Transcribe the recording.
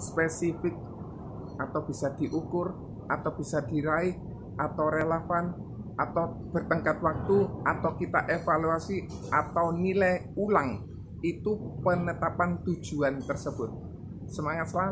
spesifik atau bisa diukur atau bisa diraih atau relevan atau bertengkat waktu atau kita evaluasi atau nilai ulang. Itu penetapan tujuan tersebut. Semangat selalu